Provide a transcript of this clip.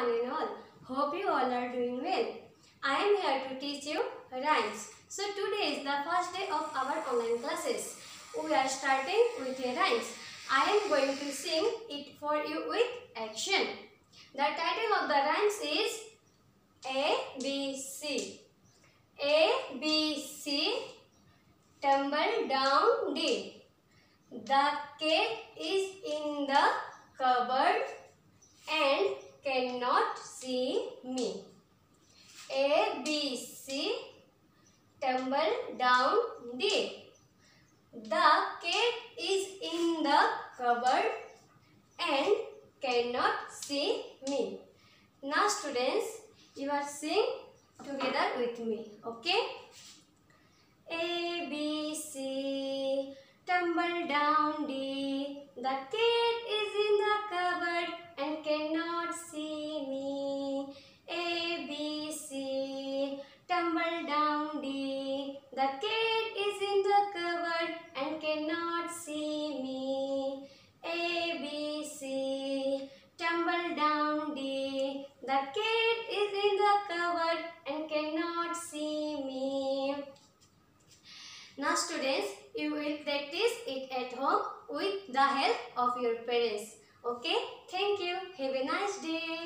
one and all. Hope you all are doing well. I am here to teach you rhymes. So today is the first day of our online classes. We are starting with a rhymes. I am going to sing it for you with action. The title of the rhymes is A B C. A B C tumble down D. The cake is in the cupboard and cannot me. A, B, C, tumble down D. The cat is in the cupboard and cannot see me. Now students, you are sing together with me, okay? A, B, C, tumble down D. The cat down D. The cat is in the cupboard and cannot see me. A, B, C, tumble down D. The cat is in the cupboard and cannot see me. Now students, you will practice it at home with the help of your parents. Okay? Thank you. Have a nice day.